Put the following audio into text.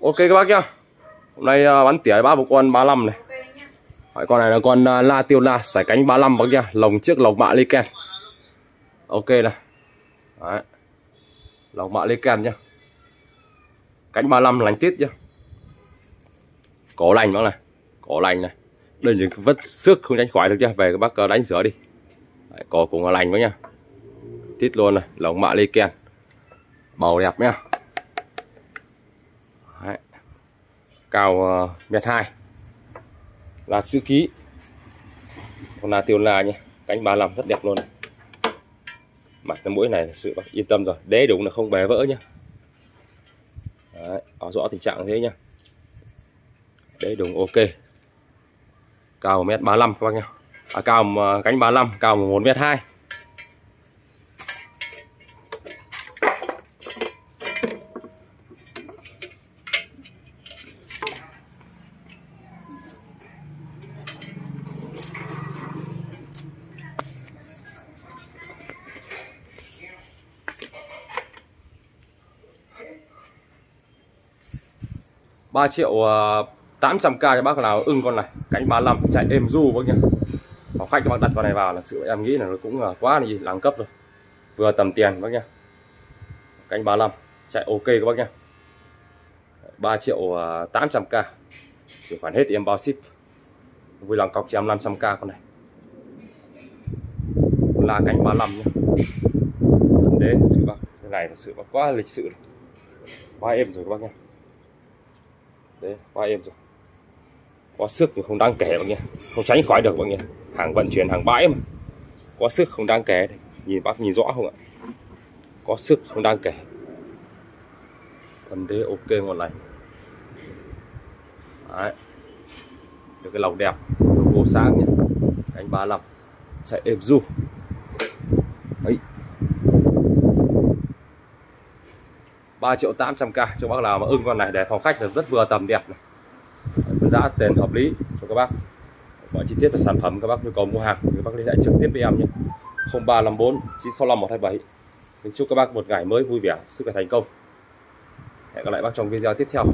Ok các bác nhá. Hôm nay uh, tỉa ba bộ con 35 này. Hỏi con này là con uh, La Tiêu La sải cánh 35 bác nhá, lồng trước lồng mạ ly ken. Ok này. Đấy. Lồng mạ ly ken nhá. Cánh 35 lành tít nhá. Cổ lành bác này. Cổ lành này. Đây những vết xước không tránh khỏi được nhá. Về các bác à, đánh rửa đi. Đấy, cổ cũng là lành bác nhá. Tít luôn này, lồng mạ ly ken. Bầu đẹp nhá. Đấy cào uh, ờ, mét hai. Là chữ ký. Còn là tiêu là nhé. Cánh 35 rất đẹp luôn. Này. mặt cái mũi này là sự yên tâm rồi. Đế đúng là không bé vỡ nhá Đấy, có rõ tình trạng thế nhá đế đúng ok. Cao 1m35 các bác nhá à, cao ờ, cánh 35 cao 1m2 3 triệu uh, 800k cho bác nào ưng con này. Cánh 35 chạy êm du bác nhá Có khách các bác đặt con này vào là sự em nghĩ là nó cũng uh, quá là gì đẳng cấp rồi. Vừa tầm tiền bác nhá. Cánh 35 chạy ok các bác nhá. 3 triệu uh, 800k chuyển khoản hết thì em bao ship. Vui lòng cọc cho em 500 k con này. Là cánh 35 nhá. Thân đế sự bác. Cái này là sự bác quá lịch sự quá êm rồi các bác nhá đấy quá êm rồi. Quá sức thì không đáng kể bạn nhé không tránh khỏi được bạn nhé hàng vận chuyển hàng bãi mà. Quá sức không đáng kể nhìn bác nhìn rõ không ạ? Có sức không đáng kể. Thân đế ok ngon lành. Đấy. Được cái lòng đẹp. Vô sáng nhé cánh 35 chạy êm du. Ấy. 3 triệu 800k cho bác nào mà ưng con này để phòng khách là rất vừa tầm đẹp này. Giá tiền hợp lý cho các bác. Mọi chi tiết về sản phẩm các bác nhu cầu mua hàng thì các bác liên hệ trực tiếp với em nhé. 0354 965 127 Kính chúc các bác một ngày mới vui vẻ, sức khỏe thành công. Hẹn gặp lại bác trong video tiếp theo.